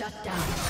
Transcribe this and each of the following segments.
Shut down.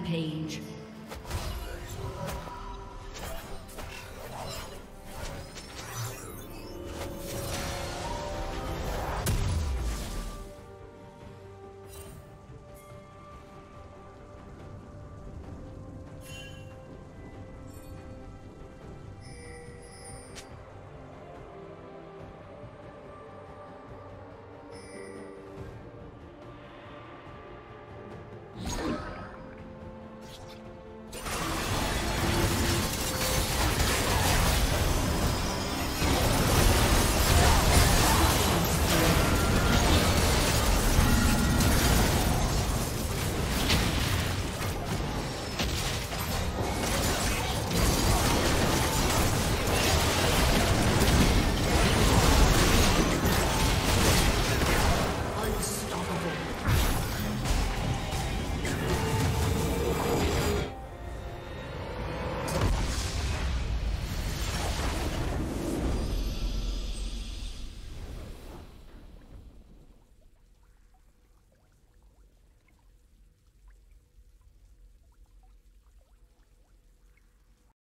Rampage.